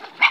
Ah!